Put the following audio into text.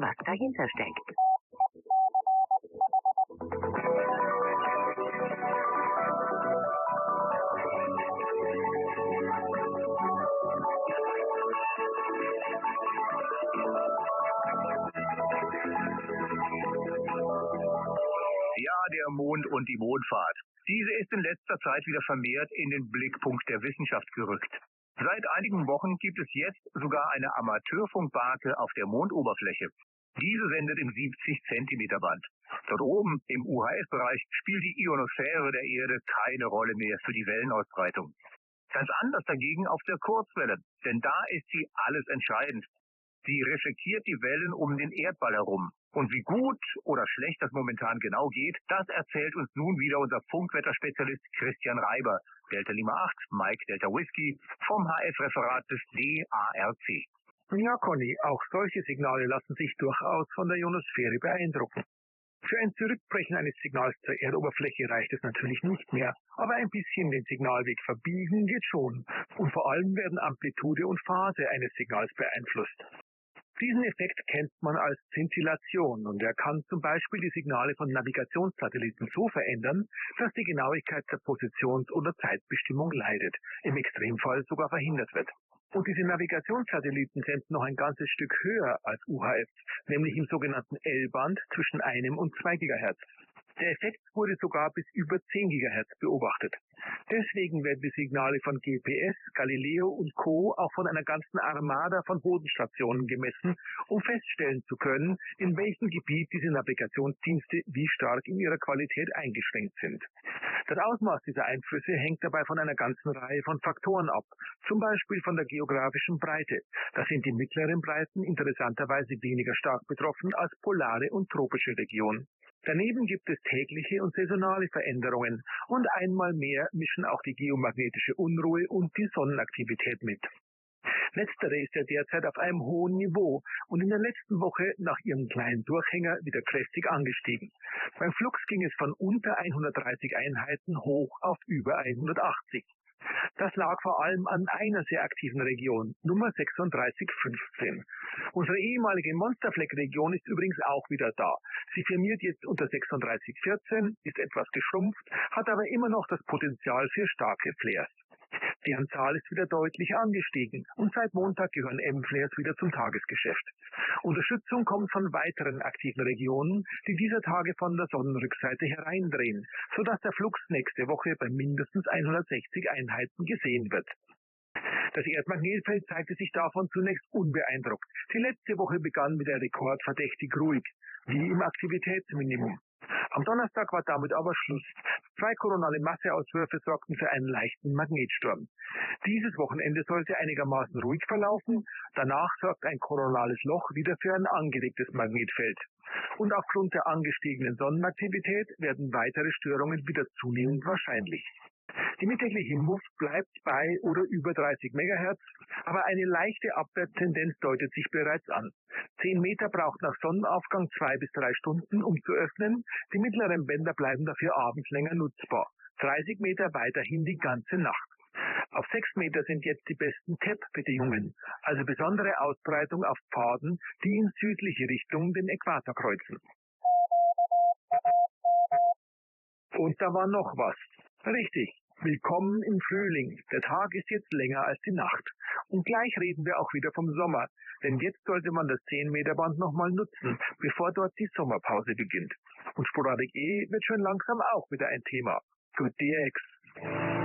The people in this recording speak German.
was dahinter steckt. Ja, der Mond und die Mondfahrt. Diese ist in letzter Zeit wieder vermehrt in den Blickpunkt der Wissenschaft gerückt. Seit einigen Wochen gibt es jetzt sogar eine Amateurfunkbake auf der Mondoberfläche. Diese sendet im 70 Zentimeter Band. Dort oben im UHF-Bereich spielt die Ionosphäre der Erde keine Rolle mehr für die Wellenausbreitung. Ganz anders dagegen auf der Kurzwelle, denn da ist sie alles entscheidend. Sie reflektiert die Wellen um den Erdball herum. Und wie gut oder schlecht das momentan genau geht, das erzählt uns nun wieder unser Funkwetterspezialist Christian Reiber, Delta Lima 8, Mike Delta Whisky, vom HF-Referat des DARC. Ja, Conny, auch solche Signale lassen sich durchaus von der Ionosphäre beeindrucken. Für ein Zurückbrechen eines Signals zur Erdoberfläche reicht es natürlich nicht mehr, aber ein bisschen den Signalweg verbiegen geht schon. Und vor allem werden Amplitude und Phase eines Signals beeinflusst. Diesen Effekt kennt man als Zintillation und er kann zum Beispiel die Signale von Navigationssatelliten so verändern, dass die Genauigkeit der Positions- oder Zeitbestimmung leidet, im Extremfall sogar verhindert wird. Und diese Navigationssatelliten senden noch ein ganzes Stück höher als UHF, nämlich im sogenannten L-Band zwischen einem und zwei Gigahertz. Der Effekt wurde sogar bis über 10 Gigahertz beobachtet. Deswegen werden die Signale von GPS, Galileo und Co. auch von einer ganzen Armada von Bodenstationen gemessen, um feststellen zu können, in welchem Gebiet diese Navigationsdienste wie stark in ihrer Qualität eingeschränkt sind. Das Ausmaß dieser Einflüsse hängt dabei von einer ganzen Reihe von Faktoren ab, zum Beispiel von der geografischen Breite. Da sind die mittleren Breiten interessanterweise weniger stark betroffen als polare und tropische Regionen. Daneben gibt es tägliche und saisonale Veränderungen und einmal mehr mischen auch die geomagnetische Unruhe und die Sonnenaktivität mit. Letztere ist ja derzeit auf einem hohen Niveau und in der letzten Woche nach ihrem kleinen Durchhänger wieder kräftig angestiegen. Beim Flux ging es von unter 130 Einheiten hoch auf über 180. Das lag vor allem an einer sehr aktiven Region, Nummer 3615. Unsere ehemalige Monsterfleck-Region ist übrigens auch wieder da. Sie firmiert jetzt unter 3614, ist etwas geschrumpft, hat aber immer noch das Potenzial für starke Flares. Deren Zahl ist wieder deutlich angestiegen und seit Montag gehören M-Flares wieder zum Tagesgeschäft. Unterstützung kommt von weiteren aktiven Regionen, die dieser Tage von der Sonnenrückseite hereindrehen, sodass der Flux nächste Woche bei mindestens 160 Einheiten gesehen wird. Das Erdmagnetfeld zeigte sich davon zunächst unbeeindruckt. Die letzte Woche begann mit der Rekord verdächtig ruhig, wie im Aktivitätsminimum. Am Donnerstag war damit aber Schluss. Zwei koronale Masseauswürfe sorgten für einen leichten Magnetsturm. Dieses Wochenende sollte einigermaßen ruhig verlaufen. Danach sorgt ein koronales Loch wieder für ein angeregtes Magnetfeld. Und aufgrund der angestiegenen Sonnenaktivität werden weitere Störungen wieder zunehmend wahrscheinlich. Die mittägliche Luft bleibt bei oder über 30 Megahertz, aber eine leichte Abwärtstendenz deutet sich bereits an. 10 Meter braucht nach Sonnenaufgang zwei bis drei Stunden, um zu öffnen. Die mittleren Bänder bleiben dafür abends länger nutzbar. 30 Meter weiterhin die ganze Nacht. Auf 6 Meter sind jetzt die besten TEP-Bedingungen, also besondere Ausbreitung auf Pfaden, die in südliche Richtung den Äquator kreuzen. Und da war noch was. Richtig. Willkommen im Frühling. Der Tag ist jetzt länger als die Nacht. Und gleich reden wir auch wieder vom Sommer. Denn jetzt sollte man das 10-Meter-Band nochmal nutzen, bevor dort die Sommerpause beginnt. Und Sporadik E wird schon langsam auch wieder ein Thema. Good DX.